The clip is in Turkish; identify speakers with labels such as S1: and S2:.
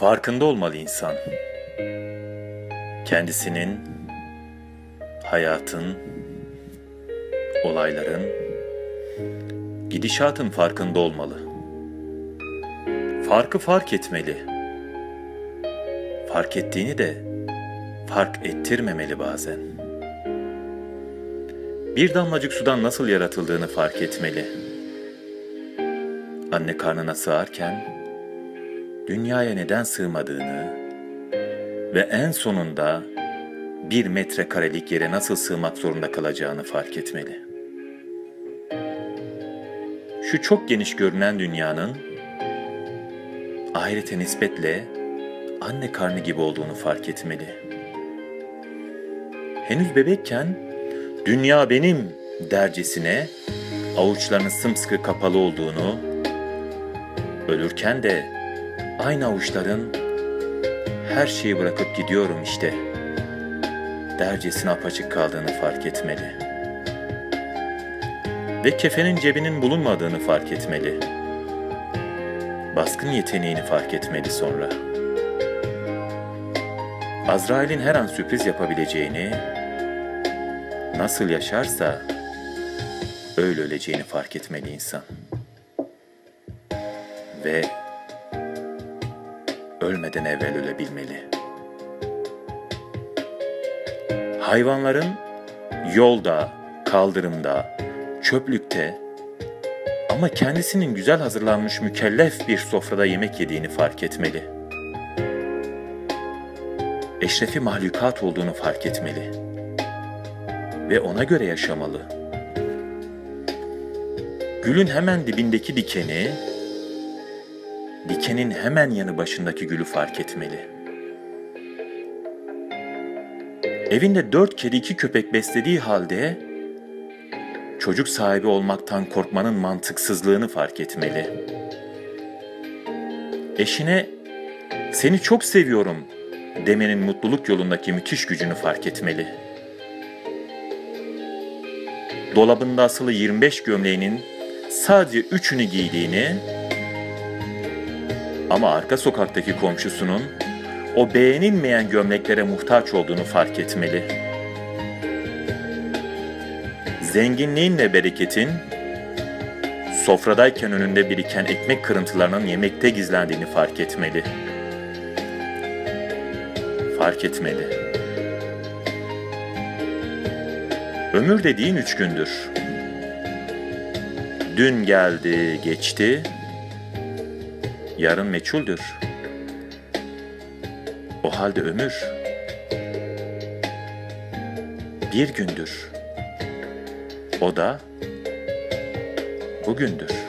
S1: Farkında olmalı insan. Kendisinin, hayatın, olayların, gidişatın farkında olmalı. Farkı fark etmeli. Fark ettiğini de fark ettirmemeli bazen. Bir damlacık sudan nasıl yaratıldığını fark etmeli. Anne karnına sığarken dünyaya neden sığmadığını ve en sonunda bir metrekarelik yere nasıl sığmak zorunda kalacağını fark etmeli. Şu çok geniş görünen dünyanın ahirete nispetle anne karnı gibi olduğunu fark etmeli. Henüz bebekken dünya benim dercesine avuçlarının sımsıkı kapalı olduğunu, ölürken de aynı avuçların her şeyi bırakıp gidiyorum işte dercesine apaçık kaldığını fark etmeli. Ve kefenin cebinin bulunmadığını fark etmeli. Baskın yeteneğini fark etmeli sonra. Azrail'in her an sürpriz yapabileceğini, nasıl yaşarsa öyle öleceğini fark etmeli insan. Ve ölmeden evvel ölebilmeli. Hayvanların yolda, kaldırımda, çöplükte ama kendisinin güzel hazırlanmış mükellef bir sofrada yemek yediğini fark etmeli. Eşrefi mahlukat olduğunu fark etmeli ve ona göre yaşamalı. Gülün hemen dibindeki dikeni dikenin hemen yanı başındaki gülü fark etmeli. Evinde dört kedi iki köpek beslediği halde çocuk sahibi olmaktan korkmanın mantıksızlığını fark etmeli. Eşine seni çok seviyorum demenin mutluluk yolundaki müthiş gücünü fark etmeli. Dolabında asılı 25 gömleğinin sadece üçünü giydiğini ama arka sokaktaki komşusunun o beğenilmeyen gömleklere muhtaç olduğunu fark etmeli. Zenginliğin ve bereketin sofradayken önünde biriken ekmek kırıntılarının yemekte gizlendiğini fark etmeli. Fark etmeli. Ömür dediğin üç gündür. Dün geldi, geçti, yarın meçhuldür. O halde ömür bir gündür. O da bugündür.